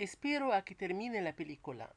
Espero a que termine la película.